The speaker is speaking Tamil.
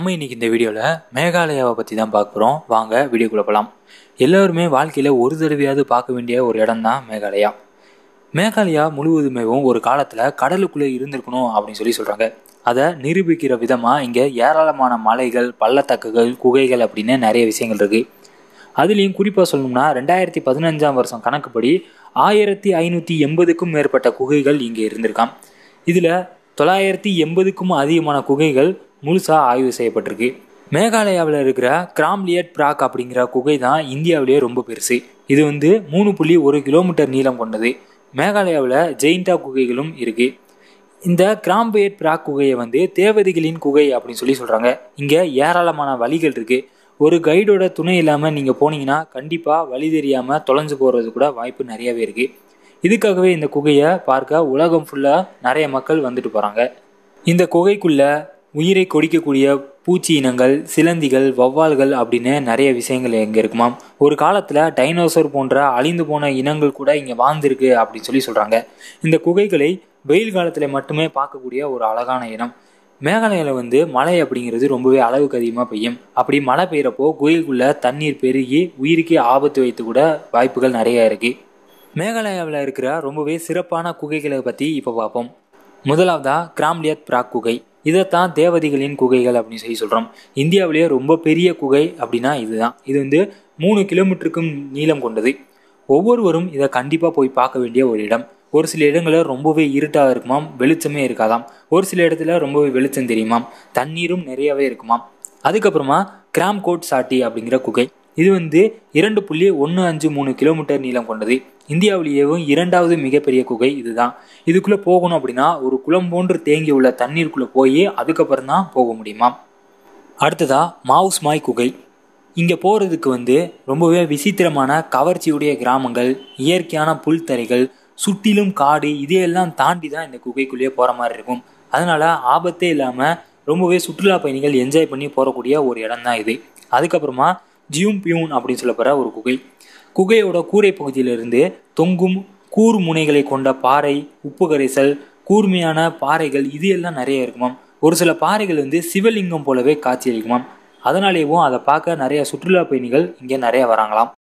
நம்ம இன்னைக்கு இந்த வீடியோவில் மேகாலயாவை பற்றி தான் பார்க்க போகிறோம் வாங்க வீடியோக்குள்ளே போகலாம் எல்லோருமே வாழ்க்கையில் ஒரு தடவையாவது பார்க்க வேண்டிய ஒரு இடம் தான் மேகாலயா. மேகாலயா முழுவதுமேவும் ஒரு காலத்தில் கடலுக்குள்ளே இருந்திருக்கணும் அப்படின்னு சொல்லி சொல்கிறாங்க அதை நிரூபிக்கிற விதமாக இங்கே ஏராளமான மலைகள் பள்ளத்தாக்குகள் குகைகள் அப்படின்னு நிறைய விஷயங்கள் இருக்குது அதுலேயும் குறிப்பாக சொல்லணும்னா ரெண்டாயிரத்தி பதினஞ்சாம் வருஷம் கணக்குப்படி ஆயிரத்தி ஐநூற்றி எண்பதுக்கும் மேற்பட்ட குகைகள் இங்கே இருந்திருக்காம். இதில் தொள்ளாயிரத்தி எண்பதுக்கும் அதிகமான குகைகள் முழுசாக ஆய்வு செய்யப்பட்டிருக்கு. மேகாலயாவில் இருக்கிற கிராம்லியட் பிராக் அப்படிங்கிற குகை தான் இந்தியாவிலேயே ரொம்ப பெருசு. இது வந்து மூணு புள்ளி ஒரு கிலோமீட்டர் நீளம் கொண்டது. மேகாலயாவில் ஜெயின்டா குகைகளும் இருக்குது இந்த கிராம்பியட் பிராக் குகையை வந்து தேவதைகளின் குகை அப்படின்னு சொல்லி சொல்கிறாங்க இங்கே ஏராளமான வழிகள் இருக்குது ஒரு கைடோட துணை இல்லாமல் நீங்கள் போனீங்கன்னா கண்டிப்பாக வழி தெரியாமல் தொலைஞ்சு போகிறது கூட வாய்ப்பு நிறையவே இருக்குது இதுக்காகவே இந்த குகையை பார்க்க உலகம் ஃபுல்லாக நிறைய மக்கள் வந்துட்டு போகிறாங்க இந்த குகைக்குள்ளே உயிரை கொடிக்கக்கூடிய பூச்சி இனங்கள் சிலந்திகள் வௌவால்கள் அப்படின்னு நிறைய விஷயங்கள் இங்கே இருக்குமாம். ஒரு காலத்தில் டைனோசர் போன்ற அழிந்து போன இனங்கள் கூட இங்கே வாழ்ந்திருக்கு அப்படின்னு சொல்லி சொல்கிறாங்க இந்த குகைகளை வெயில் காலத்தில் மட்டுமே பார்க்கக்கூடிய ஒரு அழகான இனம். மேகாலயாவில் வந்து மழை அப்படிங்கிறது ரொம்பவே அளவுக்கு அதிகமாக பெய்யும். அப்படி மழை பெய்கிறப்போ குகைக்குள்ளே தண்ணீர் பெருகி உயிருக்கே ஆபத்து வைத்து கூட வாய்ப்புகள் நிறைய இருக்குது மேகாலயாவில் இருக்கிற ரொம்பவே சிறப்பான குகைகளை பற்றி இப்போ பார்ப்போம். முதலாவதா கிராம்லியத் பிராக் குகை. இதைத்தான் தேவதைகளின் குகைகள் அப்படின்னு சொல்லி சொல்கிறோம் இந்தியாவிலேயே ரொம்ப பெரிய குகை அப்படின்னா இதுதான். இது வந்து மூணு கிலோமீட்டருக்கும் நீளம் கொண்டது. ஒவ்வொருவரும் இதை கண்டிப்பாக போய் பார்க்க வேண்டிய ஒரு இடம். ஒரு சில இடங்களில் ரொம்பவே இருட்டாக இருக்குமாம் வெளிச்சமே இருக்காதாம். ஒரு சில இடத்துல ரொம்பவே வெளிச்சம் தெரியுமாம் தண்ணீரும் நிறையவே இருக்குமாம். அதுக்கப்புறமா கிராம் கோட் சாட்டி அப்படிங்கிற குகை. இது வந்து இரண்டு புள்ளி ஒன்று அஞ்சு மூணு கிலோமீட்டர் நீளம் கொண்டது. இந்தியாவிலேயும் இரண்டாவது மிகப்பெரிய குகை இதுதான். இதுக்குள்ளே போகணும் அப்படின்னா ஒரு குளம் போன்று தேங்கி உள்ள தண்ணீருக்குள்ளே போய் அதுக்கப்புறம் தான் போக முடியுமா? அடுத்ததா மாவுஸ் மாய் குகை. இங்கே போகிறதுக்கு வந்து ரொம்பவே விசித்திரமான கவர்ச்சியுடைய கிராமங்கள் இயற்கையான புல்தரைகள் சுற்றிலும் காடு இதையெல்லாம் தாண்டி தான் இந்த குகைக்குள்ளேயே போகிற மாதிரி இருக்கும். அதனால் ஆபத்தே இல்லாமல் ரொம்பவே சுற்றுலா பயணிகள் என்ஜாய் பண்ணி போகக்கூடிய ஒரு இடம் தான் இது. அதுக்கப்புறமா ஜியூம் பியூன் அப்படின்னு சொல்லப்படுற ஒரு குகை. குகையோட கூரை பகுதியிலிருந்து தொங்கும் கூர் முனைகளை கொண்ட பாறை உப்பு கரைசல் கூர்மையான பாறைகள் இது எல்லாம் நிறைய இருக்குமாம் ஒரு சில பாறைகள் வந்து சிவலிங்கம் போலவே காட்சியளிக்குமாம் அதனாலேயும் அதை பார்க்க நிறைய சுற்றுலா பயணிகள் இங்கே நிறைய வராங்களாம்.